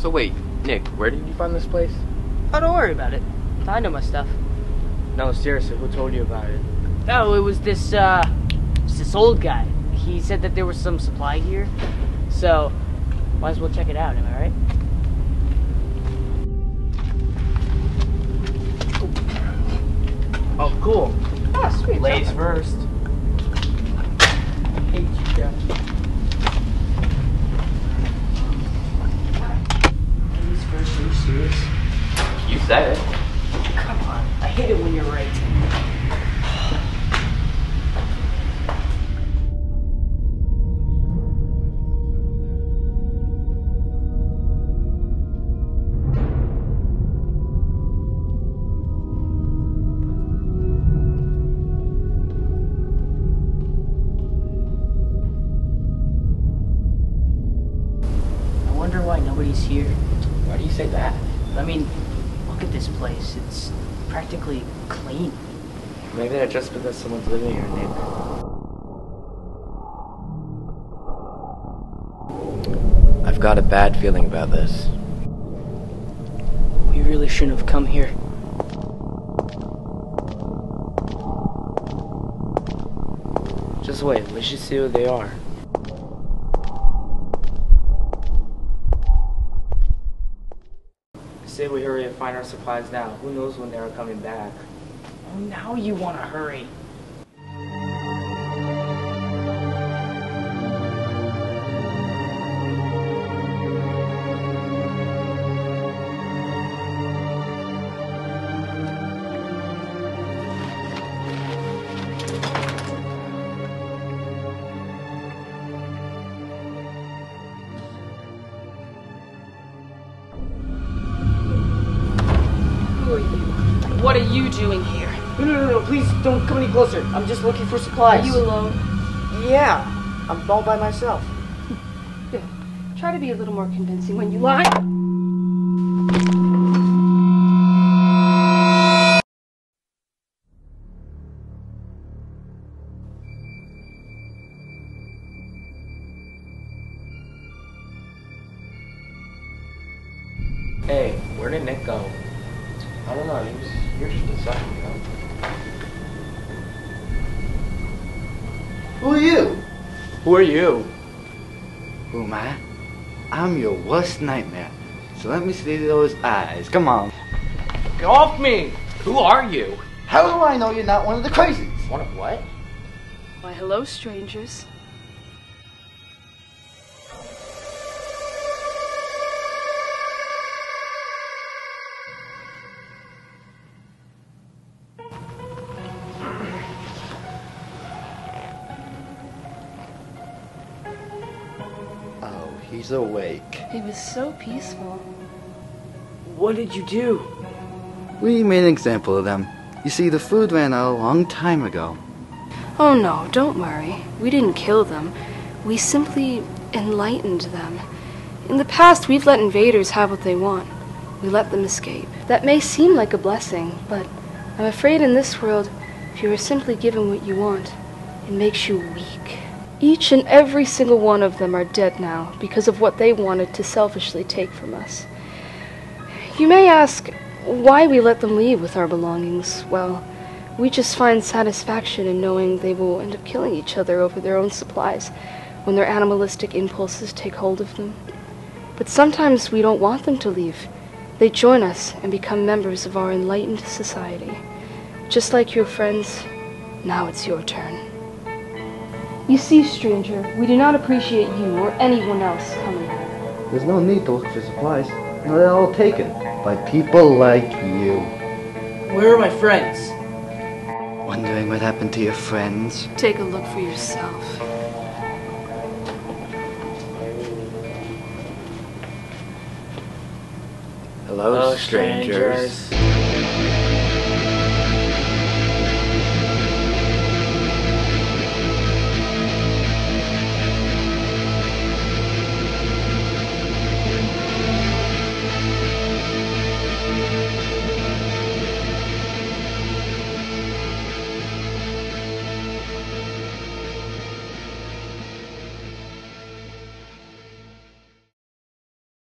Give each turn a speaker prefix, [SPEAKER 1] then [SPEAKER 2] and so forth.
[SPEAKER 1] So wait, Nick, where did you find this place?
[SPEAKER 2] Oh, don't worry about it. I know my stuff.
[SPEAKER 3] No, seriously, who told you about it?
[SPEAKER 2] Oh, it was this, uh, this old guy. He said that there was some supply here. So, might as well check it out, am I right?
[SPEAKER 3] Oh, cool.
[SPEAKER 2] Ah, sweet.
[SPEAKER 3] Ladies first.
[SPEAKER 2] Hey, Chica. Ladies first, are you serious?
[SPEAKER 1] It.
[SPEAKER 2] Come on, I hate it when you're right. I wonder why nobody's here.
[SPEAKER 1] Why do you say that?
[SPEAKER 2] I mean, look at this place. It's practically clean.
[SPEAKER 3] Maybe that's just because someone's living here, Nick.
[SPEAKER 1] I've got a bad feeling about this.
[SPEAKER 2] We really shouldn't have come here.
[SPEAKER 3] Just wait, let's just see who they are. We hurry and find our supplies now. Who knows when they are coming back?
[SPEAKER 2] Oh, now you want to hurry. Are you doing here?
[SPEAKER 3] No, no, no, no, please don't come any closer. I'm just looking for supplies.
[SPEAKER 2] Are you alone?
[SPEAKER 3] Yeah, I'm all by myself. Good.
[SPEAKER 4] Try to be a little more convincing when you lie.
[SPEAKER 1] Hey, where did Nick go? I don't know. He was here just a second ago.
[SPEAKER 5] Who are you?
[SPEAKER 3] Who are you?
[SPEAKER 5] Who am I? I'm your worst nightmare. So let me see those eyes. Come on.
[SPEAKER 3] Get off me! Who are you?
[SPEAKER 5] How do I know you're not one of the crazies?
[SPEAKER 1] One of what?
[SPEAKER 4] Why, hello, strangers.
[SPEAKER 5] He's awake.
[SPEAKER 4] He was so peaceful.
[SPEAKER 3] What did you do?
[SPEAKER 5] We made an example of them. You see, the food ran out a long time ago.
[SPEAKER 4] Oh no, don't worry. We didn't kill them. We simply enlightened them. In the past, we've let invaders have what they want. We let them escape. That may seem like a blessing, but I'm afraid in this world, if you are simply given what you want, it makes you weak. Each and every single one of them are dead now because of what they wanted to selfishly take from us. You may ask why we let them leave with our belongings. Well, we just find satisfaction in knowing they will end up killing each other over their own supplies when their animalistic impulses take hold of them. But sometimes we don't want them to leave. They join us and become members of our enlightened society. Just like your friends, now it's your turn. You see, stranger, we do not appreciate you or anyone else coming here.
[SPEAKER 5] There's no need to look for supplies. They're all taken by people like you.
[SPEAKER 2] Where are my friends?
[SPEAKER 5] Wondering what happened to your friends?
[SPEAKER 4] Take a look for yourself.
[SPEAKER 1] Hello,
[SPEAKER 3] Hello,
[SPEAKER 1] strangers.
[SPEAKER 3] strangers.